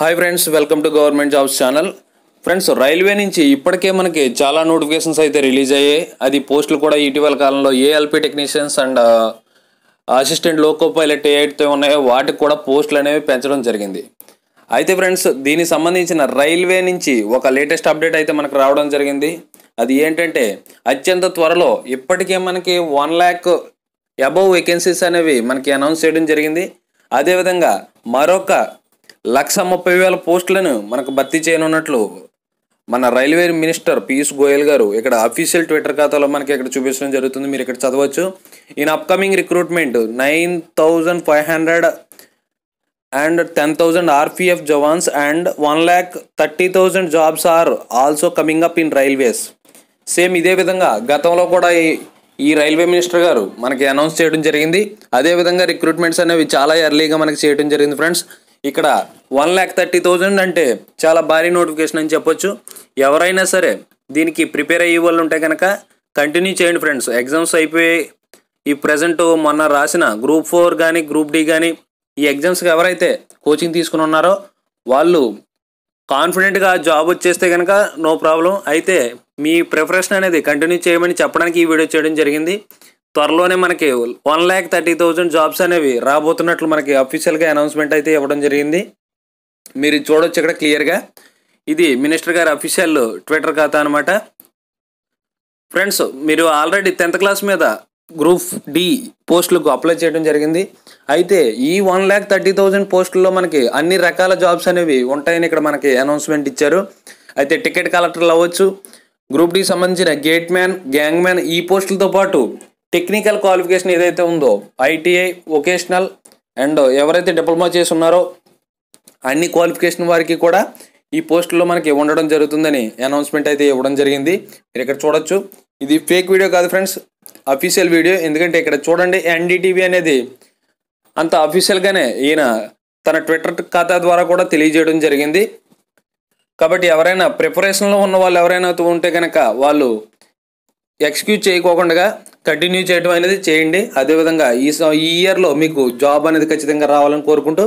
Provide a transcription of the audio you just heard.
Hi friends welcome to government jobs channel friends railway నుంచి ఇప్పటికే మనకి చాలా నోటిఫికేషన్స్ అయితే రిలీజ్ అయ్యాయి. అది పోస్టులు కూడా ఇటీవల కాలంలో ALP technicians and assistant loco pilot ఏఐతో ఉన్నాయో. వాటికి కూడా పోస్టులు అనేవి పెంచడం జరిగింది. అయితే ఫ్రెండ్స్ దీనికి సంబంధించిన రైల్వే నుంచి ఒక లేటెస్ట్ అప్డేట్ అయితే మనకు రావడం జరిగింది. అది ఏంటంటే అత్యంత త్వరలో ఇప్పటికే మనకి వన్ ల్యాక్ అబవ్ వేకెన్సీస్ అనేవి మనకి అనౌన్స్ చేయడం జరిగింది. అదేవిధంగా మరొక లక్ష ముప్పై వేల పోస్టులను మనకు భర్తీ చేయనున్నట్లు మన రైల్వే మినిస్టర్ పీయూష్ గోయల్ గారు ఇక్కడ అఫీషియల్ ట్విట్టర్ ఖాతాలో మనకి ఇక్కడ చూపించడం జరుగుతుంది. మీరు ఇక్కడ చదవచ్చు. In upcoming recruitment nine thousand five hundred and ten thousand RPF jawans and one lakh thirty thousand jobs are also coming up in railways. Same ఇదే విధంగా గతంలో కూడా ఈ ఈ రైల్వే మినిస్టర్ గారు మనకి అనౌన్స్ చేయడం జరిగింది. అదేవిధంగా రిక్రూట్మెంట్స్ అనేవి చాలా ఎర్లీగా మనకి చేయడం జరిగింది ఫ్రెండ్స్. ఇక్కడ వన్ ల్యాక్ థర్టీ థౌజండ్ అంటే చాలా భారీ నోటిఫికేషన్ అని చెప్పొచ్చు. ఎవరైనా సరే దీనికి ప్రిపేర్ అయ్యే వాళ్ళు ఉంటే కనుక కంటిన్యూ చేయండి ఫ్రెండ్స్. ఎగ్జామ్స్ అయిపోయి ఈ ప్రజెంట్ మొన్న రాసిన గ్రూప్ ఫోర్ కానీ గ్రూప్ డి కానీ ఈ ఎగ్జామ్స్కి ఎవరైతే కోచింగ్ తీసుకుని ఉన్నారో వాళ్ళు కాన్ఫిడెంట్గా జాబ్ వచ్చేస్తే కనుక నో ప్రాబ్లం. అయితే మీ ప్రిపరేషన్ అనేది కంటిన్యూ చేయమని చెప్పడానికి ఈ వీడియో చేయడం జరిగింది. త్వరలోనే మనకి one lakh thirty thousand jobs అనేవి రాబోతున్నట్లు మనకి అఫీషియల్గా అనౌన్స్మెంట్ అయితే ఇవ్వడం జరిగింది. మీరు చూడొచ్చు ఇక్కడ క్లియర్గా ఇది మినిస్టర్ గారి అఫీషియల్ ట్విట్టర్ ఖాతా అనమాట ఫ్రెండ్స్ మీరు ఆల్రెడీ టెన్త్ క్లాస్ మీద గ్రూప్ డి పోస్టులకు అప్లై చేయడం జరిగింది. అయితే ఈ వన్ ల్యాక్ థర్టీ థౌజండ్ పోస్టుల్లో మనకి అన్ని రకాల జాబ్స్ అనేవి ఉంటాయని ఇక్కడ మనకి అనౌన్స్మెంట్ ఇచ్చారు. అయితే టికెట్ కలెక్టర్లు అవ్వచ్చు. గ్రూప్ డి సంబంధించిన గేట్ మ్యాన్ గ్యాంగ్ మ్యాన్ ఈ పోస్టులతో పాటు టెక్నికల్ క్వాలిఫికేషన్ ఏదైతే ఉందో ఐటీఐ వొకేషనల్ అండ్ ఎవరైతే డిప్లొమా చేసి ఉన్నారో అన్ని క్వాలిఫికేషన్ వారికి కూడా ఈ పోస్టుల్లో మనకి ఉండడం జరుగుతుందని అనౌన్స్మెంట్ అయితే ఇవ్వడం జరిగింది. మీరు ఇక్కడ చూడొచ్చు. ఇది ఫేక్ వీడియో కాదు ఫ్రెండ్స్ అఫీషియల్ వీడియో. ఎందుకంటే ఇక్కడ చూడండి ఎన్డీటీవీ అనేది అంత అఫీషియల్గానే ఈయన తన ట్విట్టర్ ఖాతా ద్వారా కూడా తెలియజేయడం జరిగింది. కాబట్టి ఎవరైనా ప్రిపరేషన్లో ఉన్న వాళ్ళు ఎవరైనా ఉంటే కనుక వాళ్ళు ఎక్స్క్యూజ్ చేయకోకుండా కంటిన్యూ చేయడం అనేది చేయండి. అదేవిధంగా ఈ స- ఈ ఇయర్లో మీకు జాబ్ అనేది ఖచ్చితంగా రావాలని కోరుకుంటూ